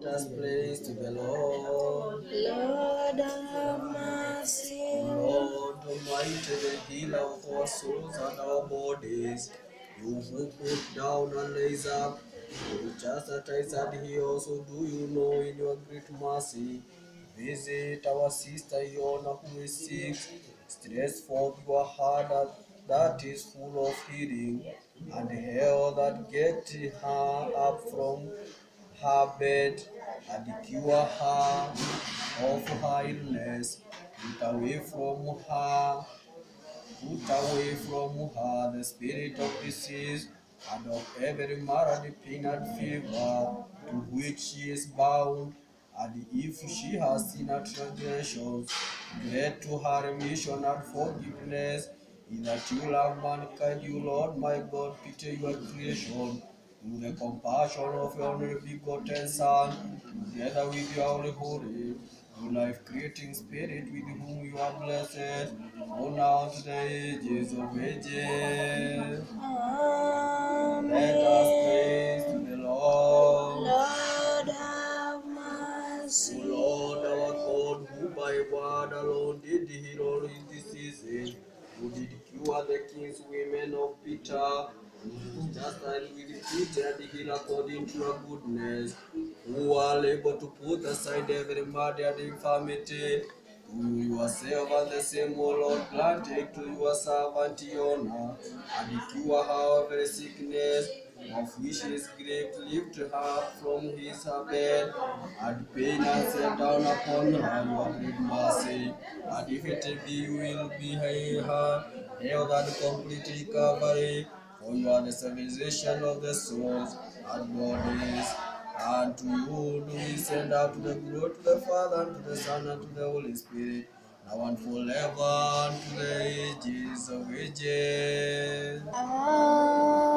Let us praise to the Lord. Lord have mercy. Lord Almighty, the healer of our souls and our bodies, you who put down and raise up, you chastise and he also do you know in your great mercy, visit our sister Iona who is sick, stress for your hand that- is full of healing, and health that get her up from her bed and cure her of her illness. Put away from her, put away from her the spirit of disease and of every malady, pain, and fever to which she is bound. And if she has sinned and transgressions, grant to her remission and forgiveness. In that you love mankind, you Lord my God, pity your creation through the compassion of your only begotten Son, together with your Holy Holy, your life-creating Spirit, with whom you are blessed, from now to the ages of ages. Let us praise to the Lord. Lord have O mercy. Lord our God, who by word alone did heal all his diseases, who did cure the king's women of Peter, just and we and heal according to your goodness, who are able to put aside every murder and infirmity, you yourself and the same, O Lord, grant it to your servant Iona, and cure her every sickness, of which he is grieved, lift her from his bed, and pain and set down upon her your great mercy. And if it be you will be her health and complete recovery, for you are the civilization of the souls and bodies. And to you do we send out to the glory to the Father, and to the Son, and to the Holy Spirit, now and forever, and to the ages of ages. Amen.